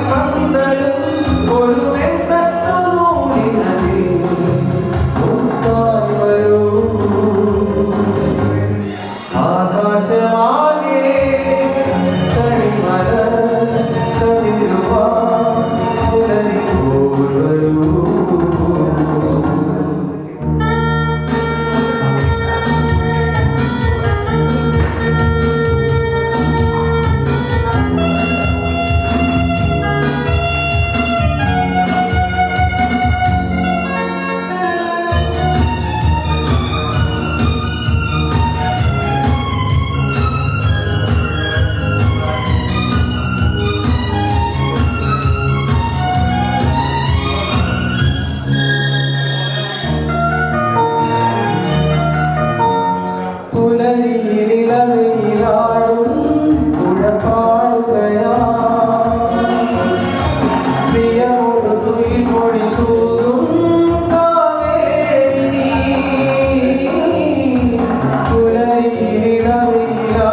Amen. Kaveri കുലയിടവിലോ